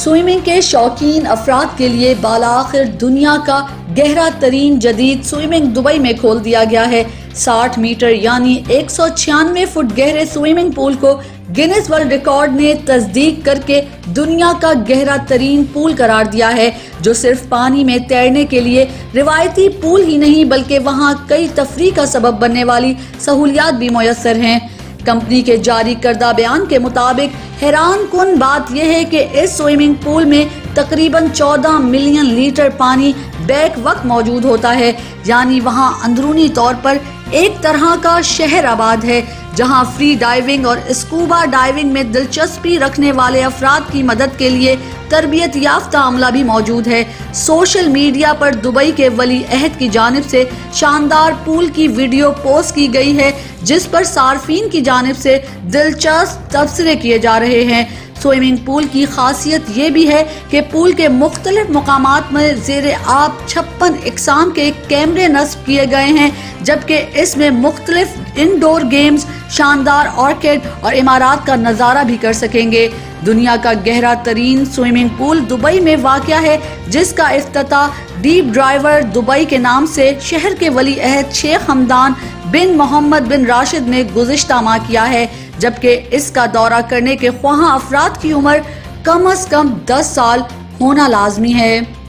Swimming के शौकीन अफराद के लिए बालाखिर दुनिया का गहरा तरीन जदीद स्विमिंग दुबई में खोल दिया गया है। 60 मीटर यानी एक सौ छियानवे फुट गहरे स्विमिंग पूल को गिनेस वर्ल्ड रिकॉर्ड ने तस्दीक करके दुनिया का गहरा तरीन पूल करार दिया है, जो सिर्फ़ पानी में तैरने के लिए रिवायती पूल ही नहीं, बल्कि वहाँ कई तफरी का सबब बनने वाली सहूलियात भी मैसर हैं। कंपनी के जारी करदा बयान के मुताबिक, हैरान कन बात यह है कि इस स्विमिंग पूल में तकरीबन 14 मिलियन लीटर पानी बैक वक्त मौजूद होता है। यानी वहाँ अंदरूनी तौर पर एक तरह का शहर आबाद है। जहाँ फ्री डाइविंग और स्कूबा डाइविंग में दिलचस्पी रखने वाले अफराद की मदद के लिए तरबियत याफ्ता अमला भी मौजूद है। सोशल मीडिया पर दुबई के वली अहद की जानब से शानदार पूल की वीडियो पोस्ट की गई है, जिस पर सार्फिन की जानब से दिलचस्प तबसरे किए जा रहे हैं। स्विमिंग पूल की खासियत ये भी है कि पूल के मुख्तलिफ़ मकाम में जेर आब छप्पन इकसाम के कैमरे नस्ब किए गए हैं, जबकि इसमें मुख्तलिफ़ इंडोर गेम्स शानदार ऑर्किड और इमारत का नज़ारा भी कर सकेंगे। दुनिया का गहरा तरीन स्विमिंग पूल दुबई में वाक़ है, जिसका अफ्ताह डीप ड्राइवर दुबई के नाम से शहर के वली अहद शेख हमदान बिन मोहम्मद बिन राशिद ने गुजशत माह किया है, जबकि इसका दौरा करने के ख्वाह अफराद की उम्र कम अज कम 10 साल होना लाजमी है।